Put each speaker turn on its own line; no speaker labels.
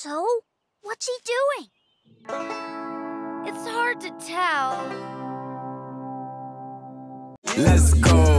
So, what's he doing?
It's hard to tell.
Let's go.